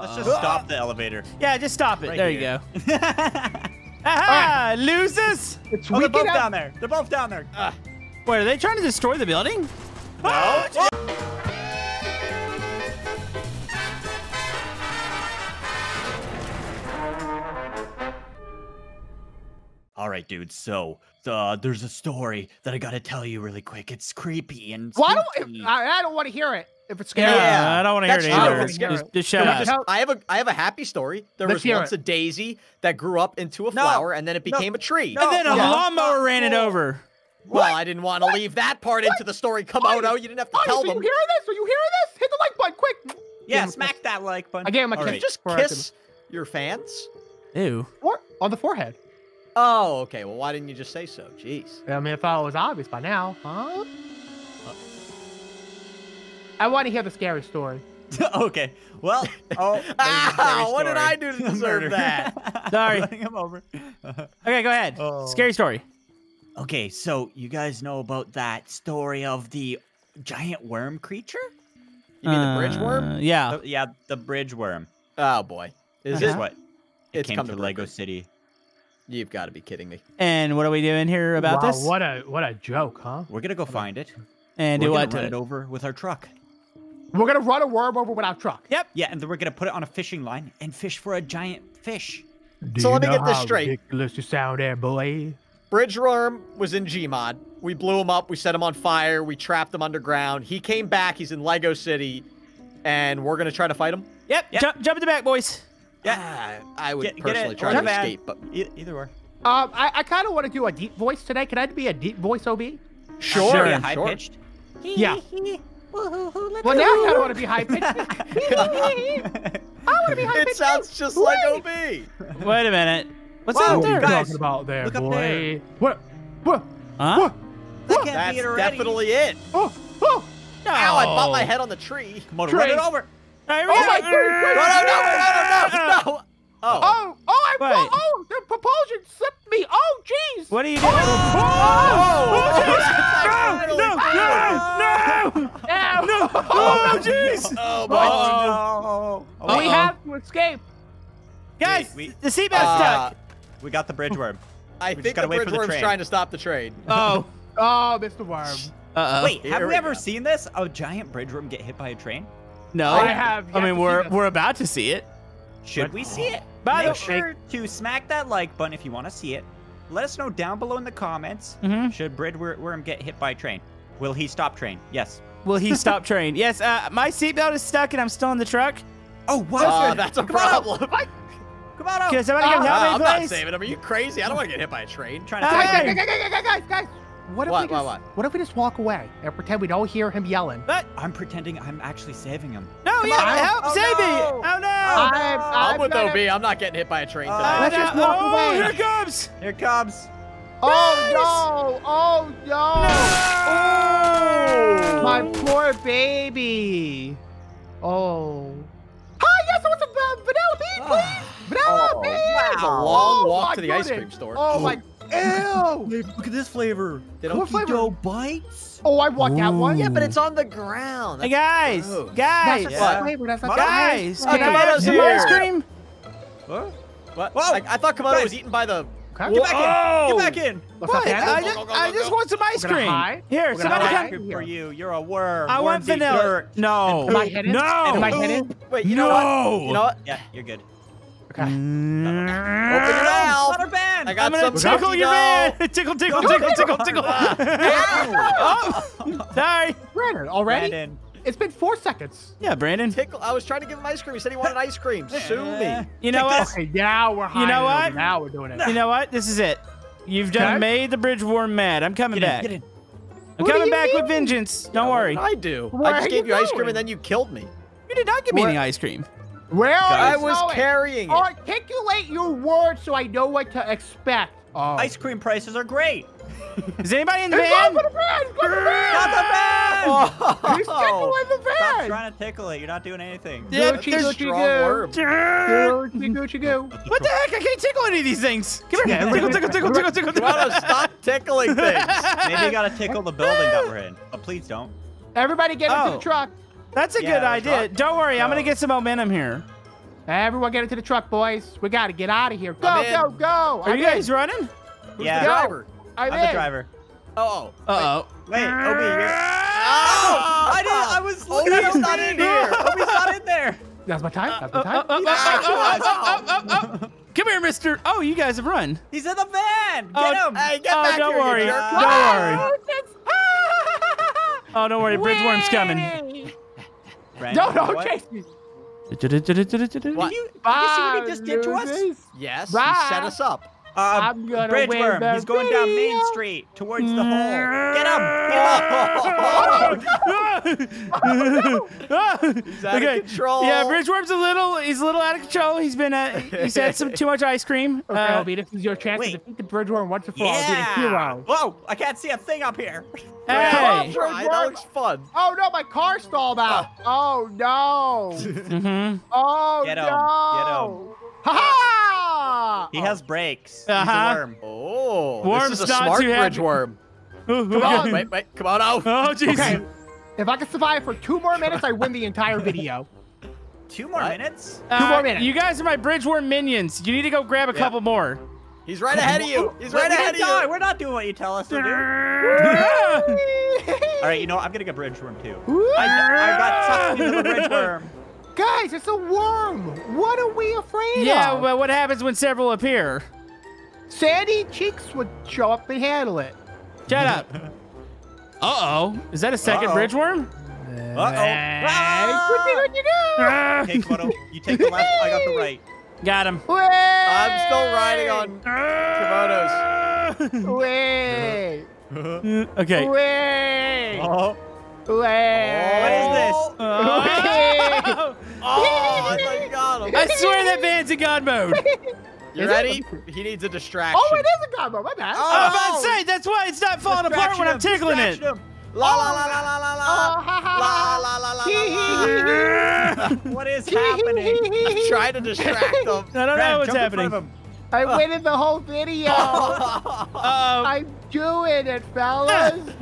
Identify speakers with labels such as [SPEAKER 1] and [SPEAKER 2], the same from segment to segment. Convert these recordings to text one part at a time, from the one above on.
[SPEAKER 1] Let's just stop the elevator.
[SPEAKER 2] Yeah, just stop it.
[SPEAKER 1] Right
[SPEAKER 2] there
[SPEAKER 1] here.
[SPEAKER 2] you go. Aha! Loses.
[SPEAKER 3] It's
[SPEAKER 1] Oh, they're both
[SPEAKER 3] weekend
[SPEAKER 1] down there. They're both down there. Ah.
[SPEAKER 2] Wait, are they trying to destroy the building?
[SPEAKER 1] No. All right, dude. So, uh, there's a story that I gotta tell you really quick. It's creepy and
[SPEAKER 3] Why don't. I, I don't want to hear it if it's scary.
[SPEAKER 4] Yeah,
[SPEAKER 2] I don't want to hear
[SPEAKER 4] that's
[SPEAKER 2] it
[SPEAKER 4] true.
[SPEAKER 2] either.
[SPEAKER 4] Let's
[SPEAKER 2] Just,
[SPEAKER 3] it.
[SPEAKER 2] just shut
[SPEAKER 3] we
[SPEAKER 2] up.
[SPEAKER 3] just-
[SPEAKER 4] I have a I have a happy story. There
[SPEAKER 3] Let's
[SPEAKER 4] was once
[SPEAKER 3] it.
[SPEAKER 4] a daisy that grew up into a
[SPEAKER 1] No.
[SPEAKER 4] flower and then it became a tree.
[SPEAKER 2] and then a
[SPEAKER 4] Yeah.
[SPEAKER 2] lawnmower ran it over.
[SPEAKER 4] Well, I didn't want to leave that part into the story. Come on, Camodo, you didn't have to
[SPEAKER 3] Oh,
[SPEAKER 4] tell
[SPEAKER 3] so you
[SPEAKER 4] them.
[SPEAKER 3] hearing this? Are you hearing this? Hit the like button, quick.
[SPEAKER 1] Yeah,
[SPEAKER 3] him a
[SPEAKER 1] smack that like button.
[SPEAKER 3] I gave him a
[SPEAKER 1] All
[SPEAKER 3] kiss.
[SPEAKER 1] right.
[SPEAKER 4] Just kiss your fans.
[SPEAKER 2] Ew.
[SPEAKER 3] Or on the forehead.
[SPEAKER 4] Oh, okay. Well, why didn't you just say so? Jeez.
[SPEAKER 3] I mean, if I was obvious by now, huh? I want to hear the scary story.
[SPEAKER 1] okay. Well, oh, there's a
[SPEAKER 4] Ow, what did. I do to deserve that?
[SPEAKER 2] Sorry.
[SPEAKER 1] Running him over.
[SPEAKER 2] Okay, go ahead.
[SPEAKER 3] Oh.
[SPEAKER 2] Scary story.
[SPEAKER 1] okay, so you guys know about that story of the giant worm creature?
[SPEAKER 4] You mean the bridge worm?
[SPEAKER 2] Uh, Yeah.
[SPEAKER 1] The- yeah, the bridge worm.
[SPEAKER 4] Oh boy. Is
[SPEAKER 1] This is
[SPEAKER 4] it?
[SPEAKER 1] what it
[SPEAKER 4] It's
[SPEAKER 1] came
[SPEAKER 4] come
[SPEAKER 1] to
[SPEAKER 4] to
[SPEAKER 1] Lego City.
[SPEAKER 4] You've got to be kidding me.
[SPEAKER 2] And what are we doing here about
[SPEAKER 3] wow,
[SPEAKER 2] this?
[SPEAKER 3] What a what a joke, huh?
[SPEAKER 1] We're gonna go find it.
[SPEAKER 2] And
[SPEAKER 1] we're
[SPEAKER 2] do
[SPEAKER 1] gonna
[SPEAKER 2] what?
[SPEAKER 1] run
[SPEAKER 2] to
[SPEAKER 1] it over with our truck.
[SPEAKER 3] We're gonna run a worm over with our truck.
[SPEAKER 2] Yep.
[SPEAKER 1] Yeah, and then we're gonna put it on a fishing line and fish for a giant fish.
[SPEAKER 3] Do
[SPEAKER 4] So let me get this
[SPEAKER 3] how
[SPEAKER 4] straight.
[SPEAKER 3] Ridiculous you sound there, boy.
[SPEAKER 4] Bridge worm was in Gmod. We blew him up. We set him on fire. We trapped him underground. He came back. He's in Lego City, and we're gonna try to fight him.
[SPEAKER 2] Yep.
[SPEAKER 1] Yep.
[SPEAKER 2] Jump, jump in the back, boys.
[SPEAKER 4] Yeah, I would
[SPEAKER 1] Get- get
[SPEAKER 4] personally
[SPEAKER 1] it
[SPEAKER 4] try to
[SPEAKER 1] the van.
[SPEAKER 4] escape, but
[SPEAKER 1] E- either way.
[SPEAKER 3] Um, I, I kind of want to do a deep voice today. Can I be a deep voice, Ob?
[SPEAKER 4] sure,
[SPEAKER 2] Sure.
[SPEAKER 1] Yeah, high
[SPEAKER 4] sure.
[SPEAKER 1] pitched.
[SPEAKER 3] Yeah. Well, now I kind of want to be high pitched. I want to be high
[SPEAKER 4] It sounds just like
[SPEAKER 3] Wait.
[SPEAKER 4] OB.
[SPEAKER 2] Wait a minute. What's
[SPEAKER 1] Whoa,
[SPEAKER 2] out
[SPEAKER 3] What are
[SPEAKER 2] there?
[SPEAKER 3] you
[SPEAKER 1] guys,
[SPEAKER 3] talking about there,
[SPEAKER 1] look
[SPEAKER 3] boy?
[SPEAKER 1] there.
[SPEAKER 3] What? What?
[SPEAKER 2] Huh?
[SPEAKER 3] What?
[SPEAKER 1] That can't
[SPEAKER 4] That's
[SPEAKER 1] be it already.
[SPEAKER 4] definitely it.
[SPEAKER 3] Oh, oh,
[SPEAKER 2] No.
[SPEAKER 4] Ow, I bumped my head on the tree.
[SPEAKER 1] Come on,
[SPEAKER 3] Trey.
[SPEAKER 1] run it over.
[SPEAKER 2] All right,
[SPEAKER 3] Oh my
[SPEAKER 2] got-
[SPEAKER 3] goodness,
[SPEAKER 4] No, no, no, no, no, no, no. Oh.
[SPEAKER 3] oh, oh, I
[SPEAKER 2] Wait.
[SPEAKER 3] fall. Oh, the propulsion slipped me. Oh, jeez.
[SPEAKER 2] What are you doing?
[SPEAKER 4] Oh, Oh!
[SPEAKER 2] no, no, no,
[SPEAKER 3] Ow.
[SPEAKER 2] no. Oh, jeez.
[SPEAKER 4] Oh, boy.
[SPEAKER 1] Oh, no.
[SPEAKER 3] We
[SPEAKER 2] Uh-oh.
[SPEAKER 3] have to escape.
[SPEAKER 2] Guys,
[SPEAKER 1] we-
[SPEAKER 2] the seatbelt's
[SPEAKER 4] Uh,
[SPEAKER 2] stuck.
[SPEAKER 1] We got the bridge worm.
[SPEAKER 4] I
[SPEAKER 1] just
[SPEAKER 4] think
[SPEAKER 1] gotta
[SPEAKER 4] the
[SPEAKER 1] wait
[SPEAKER 4] bridge
[SPEAKER 1] for the
[SPEAKER 4] worm's
[SPEAKER 1] train.
[SPEAKER 4] trying to stop the train.
[SPEAKER 2] Oh.
[SPEAKER 3] Oh, Mr. Worm.
[SPEAKER 2] Uh-oh.
[SPEAKER 1] Wait,
[SPEAKER 4] Here
[SPEAKER 1] have we
[SPEAKER 4] we
[SPEAKER 1] ever
[SPEAKER 4] go.
[SPEAKER 1] seen this? A giant bridge worm get hit by a train?
[SPEAKER 2] No.
[SPEAKER 3] I have
[SPEAKER 2] I
[SPEAKER 3] yet
[SPEAKER 2] mean,
[SPEAKER 3] to
[SPEAKER 2] we're
[SPEAKER 3] see this.
[SPEAKER 2] we're about to see it.
[SPEAKER 1] Should
[SPEAKER 2] But-
[SPEAKER 1] we see it?
[SPEAKER 2] By
[SPEAKER 1] Make
[SPEAKER 2] the-
[SPEAKER 1] sure to smack that like button if you want to see it. Let us know down below in the comments.
[SPEAKER 2] Mhm.
[SPEAKER 1] Should bridge wor- worm get hit by a train? Will he stop train? Yes.
[SPEAKER 2] Will he stop train? Yes. Uh, my seatbelt is stuck and I'm still in the truck.
[SPEAKER 1] Oh, wow.
[SPEAKER 4] Uh, that's a
[SPEAKER 1] Come on out.
[SPEAKER 4] problem.
[SPEAKER 1] Come on out.
[SPEAKER 2] Can somebody come
[SPEAKER 4] Uh,
[SPEAKER 2] help
[SPEAKER 4] I'm
[SPEAKER 2] me,
[SPEAKER 4] not saving him. Are you crazy? I don't want to get hit by a train.
[SPEAKER 1] trying to
[SPEAKER 2] Hey.
[SPEAKER 3] Guys,
[SPEAKER 1] take
[SPEAKER 3] guys, guys, guys, guys, guys, guys. What if
[SPEAKER 4] What,
[SPEAKER 3] we just,
[SPEAKER 4] what,
[SPEAKER 3] what if we just walk away and pretend we don't hear him yelling?
[SPEAKER 2] But
[SPEAKER 1] I'm pretending I'm actually saving him.
[SPEAKER 2] no, yeah,
[SPEAKER 3] on.
[SPEAKER 2] help,
[SPEAKER 4] Oh,
[SPEAKER 2] save me! Oh no!
[SPEAKER 3] I'm,
[SPEAKER 4] I'm,
[SPEAKER 3] I'm
[SPEAKER 4] with
[SPEAKER 3] gonna-
[SPEAKER 4] OB. I'm not getting hit by a train
[SPEAKER 1] Uh,
[SPEAKER 4] today.
[SPEAKER 3] Let's
[SPEAKER 2] no.
[SPEAKER 3] just walk
[SPEAKER 2] oh,
[SPEAKER 3] away.
[SPEAKER 2] Here it comes!
[SPEAKER 1] Here it comes.
[SPEAKER 3] Oh no! Oh no!
[SPEAKER 4] Oh!
[SPEAKER 3] My poor baby. Oh. Hi, yes, I want some uh, vanilla bean, please. Vanilla
[SPEAKER 4] Oh,
[SPEAKER 3] bean.
[SPEAKER 4] that is a oh long
[SPEAKER 3] Oh,
[SPEAKER 4] walk to the ice cream store.
[SPEAKER 3] Oh my. Ew.
[SPEAKER 1] Look at this flavor.
[SPEAKER 4] They
[SPEAKER 3] What
[SPEAKER 4] don't
[SPEAKER 3] flavor?
[SPEAKER 1] bites.
[SPEAKER 3] Oh, I want that one.
[SPEAKER 4] Yeah, but it's on the ground.
[SPEAKER 2] Hey guys,
[SPEAKER 4] gross.
[SPEAKER 2] guys,
[SPEAKER 3] That's
[SPEAKER 1] Yeah.
[SPEAKER 3] not flavor. That's not
[SPEAKER 2] guys!
[SPEAKER 4] Oh,
[SPEAKER 2] Can I have
[SPEAKER 4] Camodo's
[SPEAKER 2] some ice cream?
[SPEAKER 1] What?
[SPEAKER 4] What?
[SPEAKER 1] Whoa.
[SPEAKER 4] I, I thought Camodo
[SPEAKER 1] Guys.
[SPEAKER 4] was eaten by the.
[SPEAKER 3] Okay.
[SPEAKER 1] Get back in.
[SPEAKER 2] Oh.
[SPEAKER 1] Get back in.
[SPEAKER 3] Let's
[SPEAKER 2] What?
[SPEAKER 3] not panic.
[SPEAKER 2] I
[SPEAKER 4] Go,
[SPEAKER 2] just,
[SPEAKER 4] go, go,
[SPEAKER 2] I just want some ice cream. Here,
[SPEAKER 3] We're gonna
[SPEAKER 2] somebody come.
[SPEAKER 1] Ice cream
[SPEAKER 3] here.
[SPEAKER 1] for you. You're a worm.
[SPEAKER 2] I want vanilla.
[SPEAKER 1] dirt.
[SPEAKER 2] No.
[SPEAKER 3] Am I hidden?
[SPEAKER 2] No.
[SPEAKER 3] Am I hidden?
[SPEAKER 4] Wait, you know what?
[SPEAKER 2] No.
[SPEAKER 4] You know what?
[SPEAKER 1] Yeah, you're good.
[SPEAKER 3] Okay. Mm.
[SPEAKER 4] Open your
[SPEAKER 2] Open
[SPEAKER 4] mouth.
[SPEAKER 1] Rubber band.
[SPEAKER 4] I got
[SPEAKER 2] I'm gonna
[SPEAKER 4] some
[SPEAKER 2] tickle your man. tickle, tickle, tickle, tickle, tickle. oh, sorry.
[SPEAKER 3] Brandon, already?
[SPEAKER 1] Brandon.
[SPEAKER 3] It's been four seconds.
[SPEAKER 2] Yeah, Brandon.
[SPEAKER 4] Tickle. I was trying to give him ice cream. He said he wanted ice cream. Sue me.
[SPEAKER 2] You know what?
[SPEAKER 1] this.
[SPEAKER 3] Okay, now we're hiding.
[SPEAKER 2] know what?
[SPEAKER 3] Now we're doing it.
[SPEAKER 2] You know what? This is it. You've done
[SPEAKER 3] Okay.
[SPEAKER 2] made the bridge worm mad. I'm coming
[SPEAKER 1] Get in.
[SPEAKER 2] back.
[SPEAKER 1] Get in.
[SPEAKER 2] I'm
[SPEAKER 3] What
[SPEAKER 2] coming
[SPEAKER 3] you
[SPEAKER 2] back with vengeance. Don't
[SPEAKER 4] Yeah,
[SPEAKER 2] worry.
[SPEAKER 4] I do?
[SPEAKER 3] Where
[SPEAKER 4] I just
[SPEAKER 3] are
[SPEAKER 4] gave
[SPEAKER 3] you
[SPEAKER 4] you ice cream and then you killed me.
[SPEAKER 2] You did not give me
[SPEAKER 3] What?
[SPEAKER 2] any ice cream.
[SPEAKER 3] Where are
[SPEAKER 4] I was
[SPEAKER 3] going?
[SPEAKER 4] carrying it.
[SPEAKER 3] Articulate your words so I know what to expect. Oh.
[SPEAKER 1] Ice cream prices are great.
[SPEAKER 2] Is anybody in the
[SPEAKER 3] He's
[SPEAKER 2] van?
[SPEAKER 3] going for the van! He's going for the
[SPEAKER 1] Not
[SPEAKER 3] van!
[SPEAKER 1] the van.
[SPEAKER 4] Oh.
[SPEAKER 3] He's tickling the
[SPEAKER 1] Stop trying to tickle it. You're not doing anything.
[SPEAKER 2] Yeah,
[SPEAKER 3] Gucci,
[SPEAKER 2] there's-
[SPEAKER 3] Gucci,
[SPEAKER 4] Strong
[SPEAKER 3] go.
[SPEAKER 4] worm.
[SPEAKER 3] Gucci, Gucci, go.
[SPEAKER 2] What the heck? I can't tickle any of these things. Come here.
[SPEAKER 3] Yeah,
[SPEAKER 2] tickle, tickle, tickle, tickle, tickle, tickle.
[SPEAKER 4] Camodo, stop tickling things.
[SPEAKER 1] Maybe you gotta tickle the building that we're in. But please don't.
[SPEAKER 3] Everybody get into
[SPEAKER 2] Oh.
[SPEAKER 3] the truck.
[SPEAKER 2] That's a
[SPEAKER 1] Yeah,
[SPEAKER 2] good idea.
[SPEAKER 1] truck.
[SPEAKER 2] Don't worry. I'm going to get some momentum here.
[SPEAKER 3] Everyone get into the truck, boys. We gotta get out of here. Go, go, go.
[SPEAKER 2] Are
[SPEAKER 3] I'm
[SPEAKER 2] you guys
[SPEAKER 3] in.
[SPEAKER 2] running?
[SPEAKER 4] Who's
[SPEAKER 1] Yeah.
[SPEAKER 4] the driver?
[SPEAKER 3] I'm,
[SPEAKER 1] I'm the
[SPEAKER 3] in.
[SPEAKER 1] driver.
[SPEAKER 4] Oh.
[SPEAKER 2] Uh oh.
[SPEAKER 1] Wait, Obi, you're.
[SPEAKER 4] Oh,
[SPEAKER 1] I didn't. I was looking
[SPEAKER 4] Obi's not in here.
[SPEAKER 1] Obi's not in there.
[SPEAKER 3] That's my time. That's my time.
[SPEAKER 2] uh, uh, uh. Come here, Mister. Oh, you guys have run.
[SPEAKER 1] He's in the van. Get
[SPEAKER 2] Oh,
[SPEAKER 1] him.
[SPEAKER 4] Hey, get
[SPEAKER 2] Oh,
[SPEAKER 4] back
[SPEAKER 2] don't
[SPEAKER 4] here,
[SPEAKER 2] worry.
[SPEAKER 4] you jerk.
[SPEAKER 2] Don't worry.
[SPEAKER 3] Oh,
[SPEAKER 2] Oh, don't worry. Bridgeworm's coming.
[SPEAKER 3] Whee!
[SPEAKER 1] Brandon,
[SPEAKER 3] No,
[SPEAKER 1] you know
[SPEAKER 3] no,
[SPEAKER 1] what?
[SPEAKER 3] chase me.
[SPEAKER 4] What?
[SPEAKER 1] Did you, did you see what he just did to us?
[SPEAKER 3] losers.
[SPEAKER 4] Yes,
[SPEAKER 3] Bye.
[SPEAKER 4] he set us up.
[SPEAKER 1] Uh,
[SPEAKER 3] I'm gonna win
[SPEAKER 1] Bridgeworm.
[SPEAKER 3] the
[SPEAKER 1] He's going down Main. Street towards the hole. Get him. Get him.
[SPEAKER 4] He's out of control.
[SPEAKER 2] Yeah, Bridgeworm's a little. He's a little out of control. He's been. Uh, he's had some too much ice cream.
[SPEAKER 3] Okay,
[SPEAKER 2] Uh,
[SPEAKER 3] Obi, this is your chance
[SPEAKER 1] wait.
[SPEAKER 3] to defeat the Bridgeworm once and for all. Be the
[SPEAKER 1] Yeah.
[SPEAKER 3] hero.
[SPEAKER 1] Whoa! I can't see a thing up here.
[SPEAKER 2] hey.
[SPEAKER 4] Try, that looks fun.
[SPEAKER 3] Oh no, my car stalled out. Oh no.
[SPEAKER 2] Mm-hmm.
[SPEAKER 3] Oh
[SPEAKER 1] Get 'em,
[SPEAKER 3] no. Ha ha!
[SPEAKER 1] He has brakes. He's
[SPEAKER 2] Uh-huh.
[SPEAKER 1] a worm.
[SPEAKER 4] Oh,
[SPEAKER 2] Worm's
[SPEAKER 4] this is a smart
[SPEAKER 2] too happy.
[SPEAKER 4] Bridgeworm.
[SPEAKER 3] Come on.
[SPEAKER 4] Wait, wait, come on out.
[SPEAKER 2] Oh, jeez.
[SPEAKER 3] Okay. If I can survive for two more minutes, I win the entire video.
[SPEAKER 1] Two more
[SPEAKER 4] What?
[SPEAKER 1] minutes.
[SPEAKER 3] Two more minutes.
[SPEAKER 2] Uh, You guys are my bridge worm minions. You need to go grab a
[SPEAKER 4] Yeah.
[SPEAKER 2] couple more.
[SPEAKER 4] He's right ahead of you. He's
[SPEAKER 1] Wait,
[SPEAKER 4] right
[SPEAKER 1] we
[SPEAKER 4] ahead of
[SPEAKER 1] didn't die.
[SPEAKER 4] you.
[SPEAKER 1] We're not doing what you tell us to do. All right, you know what? I'm gonna get bridge worm
[SPEAKER 3] too.
[SPEAKER 1] I, I got sucked into the bridgeworm.
[SPEAKER 3] Guys, it's a worm. What are we afraid
[SPEAKER 2] yeah,
[SPEAKER 3] of?
[SPEAKER 2] Yeah, but what happens when several appear?
[SPEAKER 3] Sandy Cheeks would show up and handle it.
[SPEAKER 2] Shut up. Uh-oh. Is that a 2nd
[SPEAKER 1] Uh-oh.
[SPEAKER 2] Bridgeworm?
[SPEAKER 1] Uh
[SPEAKER 3] Hey,
[SPEAKER 1] oh.
[SPEAKER 3] what you- what you do?
[SPEAKER 2] Ah.
[SPEAKER 1] Take photo. You take the left. I got the right.
[SPEAKER 2] Got him.
[SPEAKER 4] I'm still riding on Camodos.
[SPEAKER 3] Wait.
[SPEAKER 2] okay.
[SPEAKER 3] Wait.
[SPEAKER 1] Oh.
[SPEAKER 3] Wait.
[SPEAKER 1] What is this?
[SPEAKER 2] Oh.
[SPEAKER 4] Oh, I got him.
[SPEAKER 2] I swear that van's in God mode.
[SPEAKER 4] You
[SPEAKER 3] Is it?
[SPEAKER 4] ready? He needs a distraction.
[SPEAKER 3] Oh, it is a God mode. My bad.
[SPEAKER 4] Oh.
[SPEAKER 2] I'm about to say, that's why it's not falling apart when I'm
[SPEAKER 1] Distraction
[SPEAKER 2] tickling it.
[SPEAKER 1] distraction
[SPEAKER 4] La la la la la la
[SPEAKER 3] Oh,
[SPEAKER 4] la.
[SPEAKER 3] ha, ha,
[SPEAKER 4] La la la la la
[SPEAKER 3] hee,
[SPEAKER 4] la.
[SPEAKER 3] hee, hee.
[SPEAKER 1] him. What is happening?
[SPEAKER 4] I'm trying to distract him.
[SPEAKER 2] I don't know what's happening.
[SPEAKER 1] front of him.
[SPEAKER 3] I win in the whole video.
[SPEAKER 2] Uh-oh.
[SPEAKER 3] I'm doing it, fellas.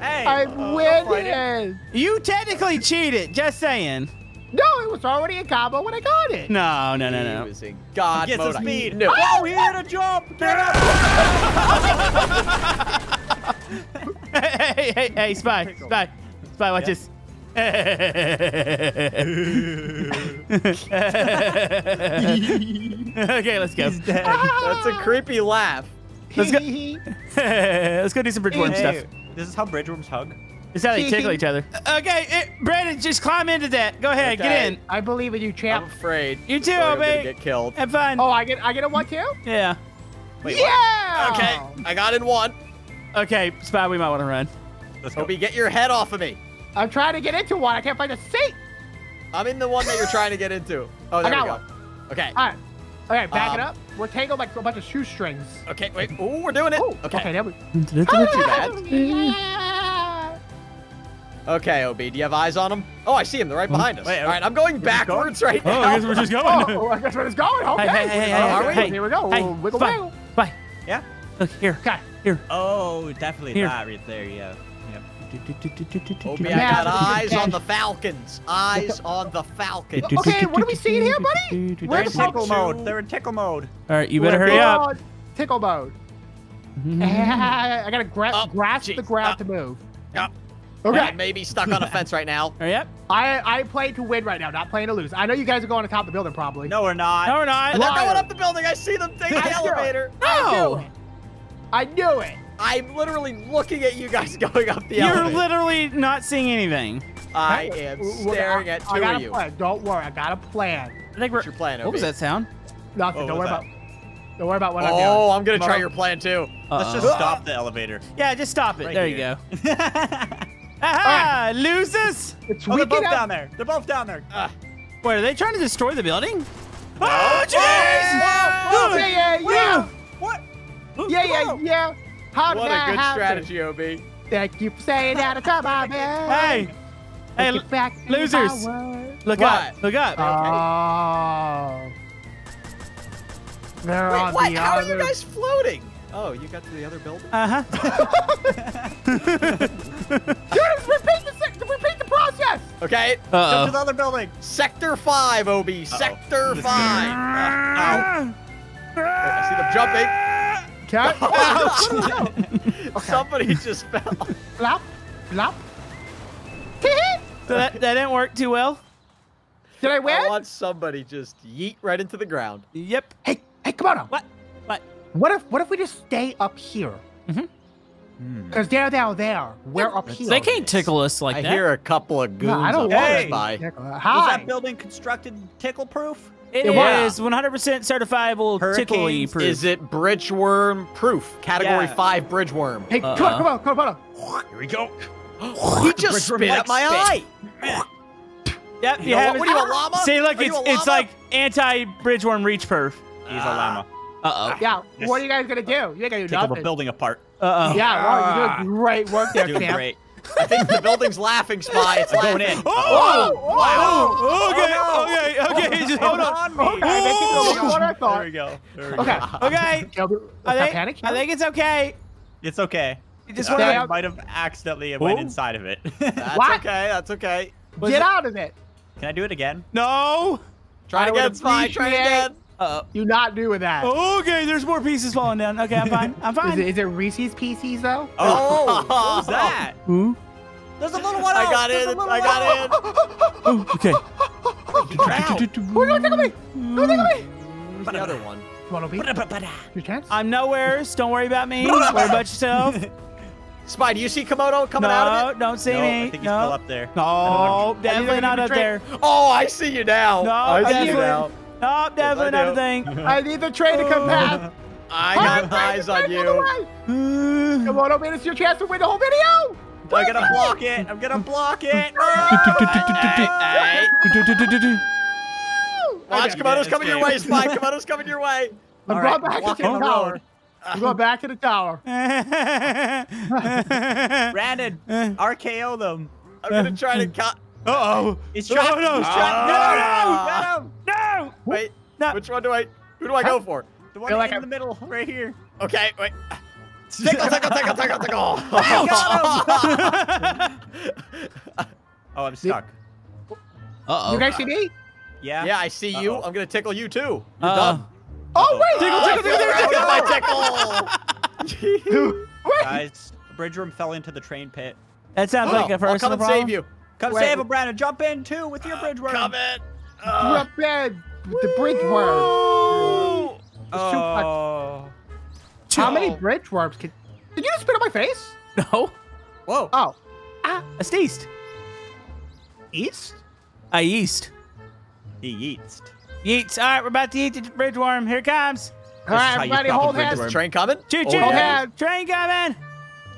[SPEAKER 1] Hey.
[SPEAKER 3] I'm
[SPEAKER 1] uh, don't fight it.
[SPEAKER 3] winning.
[SPEAKER 2] You technically cheated, just saying.
[SPEAKER 3] No, it was already a combo when I got it.
[SPEAKER 2] No, no, no,
[SPEAKER 4] He
[SPEAKER 2] no.
[SPEAKER 4] was in God
[SPEAKER 1] Get
[SPEAKER 4] mode.
[SPEAKER 1] some speed.
[SPEAKER 4] No. Ah!
[SPEAKER 1] Oh, he hit a jump. Get him.
[SPEAKER 2] hey, hey, hey, hey, spy, spy, spy, watch
[SPEAKER 1] Yeah.
[SPEAKER 2] this. okay, let's go.
[SPEAKER 4] That's a creepy laugh.
[SPEAKER 2] Let's go. let's go do some bridgeworm
[SPEAKER 1] Hey,
[SPEAKER 2] stuff.
[SPEAKER 1] this is how bridgeworms hug.
[SPEAKER 2] This is how they tickle each other. Okay, eh, Brandon, just climb into that. Go ahead, get in.
[SPEAKER 3] I believe in you, champ.
[SPEAKER 4] I'm
[SPEAKER 3] champ.
[SPEAKER 4] afraid.
[SPEAKER 2] You too,
[SPEAKER 4] I'm gonna
[SPEAKER 2] Obey.
[SPEAKER 4] get killed.
[SPEAKER 2] Have fun.
[SPEAKER 3] Oh, I get I get a one too?
[SPEAKER 2] Yeah.
[SPEAKER 1] Wait, what?
[SPEAKER 3] yeah.
[SPEAKER 4] Okay, I got in one.
[SPEAKER 2] Okay, spy, we might want to run.
[SPEAKER 1] Let's go.
[SPEAKER 4] Toby, get your head off of me.
[SPEAKER 3] I'm trying to get into one. I can't find a seat.
[SPEAKER 4] I'm in the one that you're trying to get into. Oh, there
[SPEAKER 3] I
[SPEAKER 4] we
[SPEAKER 3] got
[SPEAKER 4] go. Okay.
[SPEAKER 3] All right. Okay, back it
[SPEAKER 4] Um,
[SPEAKER 3] up. We're tangled like a bunch of shoestrings.
[SPEAKER 4] Okay, wait. Ooh, we're doing it.
[SPEAKER 3] Oh,
[SPEAKER 4] okay.
[SPEAKER 3] okay. there we
[SPEAKER 4] Not too bad.
[SPEAKER 3] Yeah.
[SPEAKER 4] Okay, Ob, do you have eyes on him? Oh, I see him. They're right behind us.
[SPEAKER 1] Wait,
[SPEAKER 4] All right, I'm going
[SPEAKER 1] where's going?
[SPEAKER 4] backwards right
[SPEAKER 2] Oh. I guess we're just going.
[SPEAKER 3] Oh, I guess where it's going. Okay.
[SPEAKER 2] Hey, hey, hey, hey,
[SPEAKER 3] Oh, are we?
[SPEAKER 2] hey.
[SPEAKER 3] Here we go.
[SPEAKER 2] Hey,
[SPEAKER 3] Wiggle,
[SPEAKER 2] spy,
[SPEAKER 3] wiggle.
[SPEAKER 2] spy.
[SPEAKER 1] Yeah?
[SPEAKER 2] Look, here,
[SPEAKER 3] Okay.
[SPEAKER 2] here.
[SPEAKER 1] Oh, definitely
[SPEAKER 2] Here.
[SPEAKER 1] that right there. Yeah. Yep.
[SPEAKER 4] Ob, I got eyes on the Falcons. Eyes on the Falcons.
[SPEAKER 3] Okay, what are we seeing here, buddy?
[SPEAKER 1] They're in tickle mode. They're in tickle mode.
[SPEAKER 2] All right, you better hurry up.
[SPEAKER 3] Tickle mode.
[SPEAKER 2] Mm-hmm.
[SPEAKER 3] I gotta
[SPEAKER 4] Oh,
[SPEAKER 3] grasp the ground
[SPEAKER 4] Uh,
[SPEAKER 3] to move.
[SPEAKER 4] Yep.
[SPEAKER 3] Okay.
[SPEAKER 4] I may be stuck on a fence right now.
[SPEAKER 2] Hurry up.
[SPEAKER 3] I I play to win right now, not playing to lose. I know you guys are going to top the building probably.
[SPEAKER 1] No, we're not.
[SPEAKER 2] No, we're not.
[SPEAKER 4] They're
[SPEAKER 3] Liar.
[SPEAKER 4] going up the building. I see them taking the
[SPEAKER 3] I knew it.
[SPEAKER 4] elevator.
[SPEAKER 3] I knew it. I knew it.
[SPEAKER 4] I'm literally looking at you guys going up the elevator.
[SPEAKER 2] You're
[SPEAKER 4] elevator.
[SPEAKER 2] literally not seeing anything.
[SPEAKER 4] I am
[SPEAKER 3] w- w-
[SPEAKER 4] staring
[SPEAKER 3] I,
[SPEAKER 4] at
[SPEAKER 3] I
[SPEAKER 4] two
[SPEAKER 3] got
[SPEAKER 4] of
[SPEAKER 3] a
[SPEAKER 4] you.
[SPEAKER 3] plan. Don't worry, I got a plan.
[SPEAKER 2] I think we're.
[SPEAKER 4] What's your plan,
[SPEAKER 2] What was that sound?
[SPEAKER 3] Nothing.
[SPEAKER 1] Oh,
[SPEAKER 3] don't
[SPEAKER 1] what's
[SPEAKER 3] worry about. Don't worry about what I'm doing.
[SPEAKER 4] Oh, I'm gonna
[SPEAKER 3] Come
[SPEAKER 4] try
[SPEAKER 3] on.
[SPEAKER 4] your plan too.
[SPEAKER 1] Let's just stop the elevator.
[SPEAKER 2] Yeah, just stop it.
[SPEAKER 1] Right
[SPEAKER 2] there
[SPEAKER 1] here.
[SPEAKER 2] you go. Aha! Losers!
[SPEAKER 3] It's
[SPEAKER 1] Oh, they're both
[SPEAKER 3] out.
[SPEAKER 1] down there. They're both down there.
[SPEAKER 4] Ah.
[SPEAKER 2] Wait, are they trying to destroy the building? Oh, jeez!
[SPEAKER 3] Oh, yeah, yeah, yeah.
[SPEAKER 1] What?
[SPEAKER 3] Yeah, yeah, yeah. How did
[SPEAKER 4] what
[SPEAKER 3] that
[SPEAKER 4] a good
[SPEAKER 3] happen?
[SPEAKER 4] strategy, Ob.
[SPEAKER 3] Thank you for saying that. Come on, man.
[SPEAKER 2] Hey! Hey,
[SPEAKER 3] back
[SPEAKER 2] losers. look
[SPEAKER 4] What?
[SPEAKER 2] up. Look up.
[SPEAKER 3] Oh. They're
[SPEAKER 4] Wait,
[SPEAKER 3] on
[SPEAKER 4] what?
[SPEAKER 3] the
[SPEAKER 4] How are
[SPEAKER 3] other.
[SPEAKER 4] you guys floating? Oh, you got to the other building?
[SPEAKER 2] Uh huh.
[SPEAKER 3] Dude, repeat the se- repeat the process.
[SPEAKER 4] Okay,
[SPEAKER 1] Jump to
[SPEAKER 2] Uh
[SPEAKER 1] the other building.
[SPEAKER 4] Sector 5, Obi. Sector 5.
[SPEAKER 1] This is-
[SPEAKER 2] oh.
[SPEAKER 4] I see them jumping.
[SPEAKER 3] Cat.
[SPEAKER 4] Oh, Somebody just fell.
[SPEAKER 3] Flop. Flop.
[SPEAKER 2] So that, that didn't work too well.
[SPEAKER 3] Did I
[SPEAKER 4] I want somebody just yeet right into the ground.
[SPEAKER 2] Yep.
[SPEAKER 3] Hey, hey, come on. now.
[SPEAKER 2] What? What?
[SPEAKER 3] What if what if we just stay up here?
[SPEAKER 1] Hmm.
[SPEAKER 3] Because they're down there. We're up here.
[SPEAKER 2] They can't tickle us like
[SPEAKER 4] I
[SPEAKER 2] that.
[SPEAKER 4] hear a couple of goons
[SPEAKER 3] No, I don't
[SPEAKER 4] up
[SPEAKER 3] want
[SPEAKER 4] there,
[SPEAKER 1] Hey.
[SPEAKER 4] Spy.
[SPEAKER 3] it.
[SPEAKER 1] Was that building constructed tickle proof?
[SPEAKER 2] It
[SPEAKER 3] It was.
[SPEAKER 2] is 100% certifiable tickly proof.
[SPEAKER 4] Is it bridge worm proof? Category
[SPEAKER 1] Yeah.
[SPEAKER 4] 5 bridgeworm.
[SPEAKER 3] Hey, come on, come on, come on, come on.
[SPEAKER 1] Here we go.
[SPEAKER 4] He just
[SPEAKER 1] Bridgeworm
[SPEAKER 4] spit
[SPEAKER 1] like
[SPEAKER 4] at my
[SPEAKER 1] spit.
[SPEAKER 4] eye.
[SPEAKER 2] Yep,
[SPEAKER 4] You
[SPEAKER 2] you
[SPEAKER 4] know
[SPEAKER 2] have
[SPEAKER 4] what? What are you, a llama?
[SPEAKER 2] See, look,
[SPEAKER 4] Are
[SPEAKER 2] it's it's like anti bridge worm reach perf.
[SPEAKER 1] He's a llama.
[SPEAKER 2] Uh oh.
[SPEAKER 3] Yeah,
[SPEAKER 1] Yes.
[SPEAKER 3] what are you guys gonna do? You ain't gonna do
[SPEAKER 1] Tickle the
[SPEAKER 3] nothing.
[SPEAKER 1] building apart.
[SPEAKER 2] Uh oh.
[SPEAKER 3] Yeah, wow, you're doing great work there,
[SPEAKER 1] Doing
[SPEAKER 3] champ.
[SPEAKER 1] great.
[SPEAKER 4] I think the building's laughing, Spy. It's
[SPEAKER 1] I'm going in.
[SPEAKER 2] Oh!
[SPEAKER 3] Wow.
[SPEAKER 2] Oh, okay,
[SPEAKER 1] Oh,
[SPEAKER 2] okay, okay. Just hold on.
[SPEAKER 3] Okay, I think it's what I
[SPEAKER 1] There we go. There we
[SPEAKER 3] Okay.
[SPEAKER 1] go.
[SPEAKER 2] Okay.
[SPEAKER 3] Gilbert,
[SPEAKER 2] I
[SPEAKER 3] let's
[SPEAKER 2] think,
[SPEAKER 3] panic
[SPEAKER 2] I think it's okay.
[SPEAKER 1] It's okay.
[SPEAKER 2] You just
[SPEAKER 1] I
[SPEAKER 2] wanna,
[SPEAKER 3] up.
[SPEAKER 1] might have accidentally went inside of it.
[SPEAKER 4] That's
[SPEAKER 3] What?
[SPEAKER 4] okay. That's okay.
[SPEAKER 2] Was
[SPEAKER 3] Get
[SPEAKER 2] it-
[SPEAKER 3] out of it.
[SPEAKER 1] Can I do it again?
[SPEAKER 2] No.
[SPEAKER 4] Try
[SPEAKER 3] I
[SPEAKER 4] it
[SPEAKER 3] would
[SPEAKER 4] again, Spy. Try it again.
[SPEAKER 2] Uh
[SPEAKER 3] You not doing that.
[SPEAKER 2] oh. Okay, there's more pieces falling down. Okay, I'm fine. I'm fine.
[SPEAKER 3] is it Reese's Pieces though?
[SPEAKER 1] Oh, what was that?
[SPEAKER 2] Ooh.
[SPEAKER 1] There's a little one
[SPEAKER 4] I
[SPEAKER 1] else.
[SPEAKER 4] got
[SPEAKER 1] There's
[SPEAKER 4] in. I got
[SPEAKER 1] else.
[SPEAKER 4] in.
[SPEAKER 2] Oh, okay.
[SPEAKER 3] Who's gonna tickle me? Who's gonna tickle me?
[SPEAKER 4] Who's the other one?
[SPEAKER 3] Come on, Obi.
[SPEAKER 1] Ba-da-ba-ba-da.
[SPEAKER 3] Your chance?
[SPEAKER 2] I'm nowheres. Don't worry about me. Worry about yourself.
[SPEAKER 4] Spy, do you see Camodo coming out of
[SPEAKER 2] No, don't see
[SPEAKER 1] No,
[SPEAKER 2] me.
[SPEAKER 1] I think he's still up there.
[SPEAKER 2] No, definitely not up
[SPEAKER 3] be
[SPEAKER 2] there.
[SPEAKER 4] Oh, I see you now.
[SPEAKER 2] No,
[SPEAKER 4] I see you now.
[SPEAKER 2] No, definitely not a thing.
[SPEAKER 3] I need the train to come past.
[SPEAKER 4] I
[SPEAKER 3] Hi,
[SPEAKER 4] got eyes on you.
[SPEAKER 3] way. Come on, Obi. It's your chance to win the whole video.
[SPEAKER 1] I'm gonna block it. I'm gonna block it.
[SPEAKER 4] Watch,
[SPEAKER 1] Camodo's
[SPEAKER 4] coming your way,
[SPEAKER 1] escape.
[SPEAKER 4] Spy. Camodo's coming your way.
[SPEAKER 3] I'm going back to the tower.
[SPEAKER 1] road.
[SPEAKER 3] I'm going back to the tower.
[SPEAKER 1] Brandon, RKO them.
[SPEAKER 4] I'm gonna try to cut.
[SPEAKER 2] Uh-oh.
[SPEAKER 1] He's
[SPEAKER 2] No,
[SPEAKER 1] trapped.
[SPEAKER 2] no.
[SPEAKER 1] He's trapped. No, no, no.
[SPEAKER 2] No!
[SPEAKER 4] Wait,
[SPEAKER 2] No.
[SPEAKER 4] which one do I? Who do I go for?
[SPEAKER 1] The one
[SPEAKER 3] like
[SPEAKER 1] in
[SPEAKER 3] I'm-
[SPEAKER 1] the middle, right here.
[SPEAKER 4] Okay, wait. Tickle, tickle, tickle, tickle, tickle.
[SPEAKER 1] Oh, oh, oh, I'm stuck.
[SPEAKER 2] Uh-oh.
[SPEAKER 3] You guys see me?
[SPEAKER 1] Yeah.
[SPEAKER 4] yeah, I see you.
[SPEAKER 1] Uh-oh.
[SPEAKER 4] I'm gonna tickle you too. You're
[SPEAKER 2] Uh-oh.
[SPEAKER 4] done.
[SPEAKER 3] Oh wait!
[SPEAKER 2] Tickle, tickle, tickle, tickle,
[SPEAKER 4] tickle.
[SPEAKER 3] Wait!
[SPEAKER 1] Guys, the bridge room fell into the train pit.
[SPEAKER 2] That sounds like oh, a
[SPEAKER 4] I'll
[SPEAKER 2] personal
[SPEAKER 4] come and
[SPEAKER 2] problem.
[SPEAKER 4] save you.
[SPEAKER 1] Come
[SPEAKER 3] Wait.
[SPEAKER 1] save him, Brandon. Jump in too with your uh, bridge worm.
[SPEAKER 4] Come in.
[SPEAKER 3] You're
[SPEAKER 4] Uh,
[SPEAKER 3] up bed the bridge worm.
[SPEAKER 1] Oh.
[SPEAKER 3] There's
[SPEAKER 1] Oh.
[SPEAKER 3] How many bridge worms can? Did you just spit on my face?
[SPEAKER 2] No.
[SPEAKER 4] whoa.
[SPEAKER 3] Oh,
[SPEAKER 2] That's east.
[SPEAKER 3] east.
[SPEAKER 2] I yeast.
[SPEAKER 1] He eats.
[SPEAKER 2] Yeets. All right, we're about to eat the bridge worm. Here it comes.
[SPEAKER 3] All
[SPEAKER 1] is
[SPEAKER 3] right,
[SPEAKER 1] how you
[SPEAKER 3] everybody, hold
[SPEAKER 1] bridge
[SPEAKER 3] hands.
[SPEAKER 1] worm.
[SPEAKER 4] Train coming?
[SPEAKER 2] Choo
[SPEAKER 1] Oh,
[SPEAKER 2] choo.
[SPEAKER 3] Hold
[SPEAKER 1] yeah.
[SPEAKER 3] hands.
[SPEAKER 2] Train coming.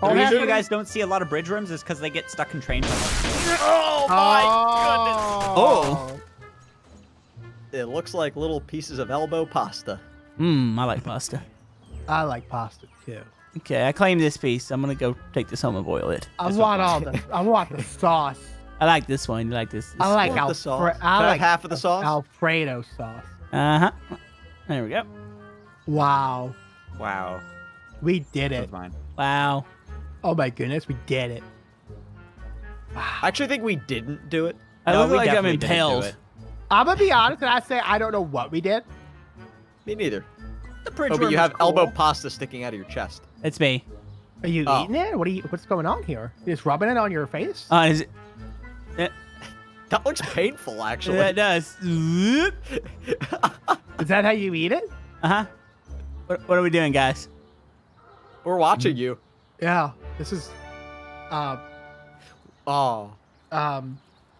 [SPEAKER 1] The
[SPEAKER 3] Hold
[SPEAKER 1] reason you guys don't see a lot of bridge worms is because they get stuck in train tunnels.
[SPEAKER 4] Oh my goodness.
[SPEAKER 3] Oh.
[SPEAKER 4] goodness. It looks like little pieces of elbow pasta.
[SPEAKER 2] Mmm, I like pasta.
[SPEAKER 3] I like pasta too.
[SPEAKER 2] Okay, I claim this piece. I'm gonna go take this home and boil it.
[SPEAKER 3] I
[SPEAKER 1] This
[SPEAKER 3] want all the. I want the sauce.
[SPEAKER 2] I like this one. You like this?
[SPEAKER 3] I like
[SPEAKER 4] Want the sauce?
[SPEAKER 3] Alfre-
[SPEAKER 4] Can
[SPEAKER 3] I
[SPEAKER 4] I
[SPEAKER 3] like
[SPEAKER 4] half of the sauce?
[SPEAKER 3] Alfredo sauce.
[SPEAKER 2] Uh huh. There we go.
[SPEAKER 3] Wow,
[SPEAKER 1] Wow.
[SPEAKER 3] we did it.
[SPEAKER 1] was mine.
[SPEAKER 2] Wow.
[SPEAKER 3] Oh my goodness, we did it.
[SPEAKER 4] I actually think we didn't do it.
[SPEAKER 2] I
[SPEAKER 1] No,
[SPEAKER 2] look like I'm
[SPEAKER 1] definitely didn't
[SPEAKER 2] impaled.
[SPEAKER 1] It.
[SPEAKER 3] I'm gonna be honest and I say I don't know what we did.
[SPEAKER 4] Me neither.
[SPEAKER 1] The bridge
[SPEAKER 4] Oh, but you have
[SPEAKER 1] cool.
[SPEAKER 4] elbow pasta sticking out of your chest.
[SPEAKER 2] It's me.
[SPEAKER 3] Are you
[SPEAKER 4] Oh.
[SPEAKER 3] eating it? What are you? What's going on here? You're just rubbing it on your face?
[SPEAKER 2] Uh, is it?
[SPEAKER 4] That looks painful, actually.
[SPEAKER 2] Yeah, it does.
[SPEAKER 3] Is that how you eat it?
[SPEAKER 2] Uh huh. What, what are we doing, guys?
[SPEAKER 4] We're watching you.
[SPEAKER 3] Yeah. This is, um,
[SPEAKER 4] Oh.
[SPEAKER 3] um,